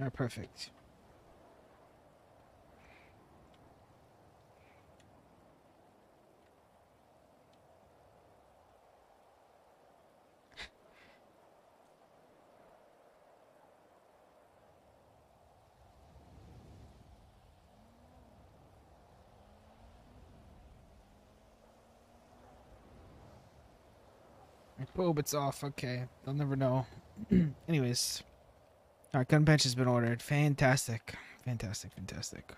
Alright, perfect. Boom, it's off. Okay. They'll never know. Anyways. Alright, gun bench has been ordered. Fantastic. Fantastic, fantastic.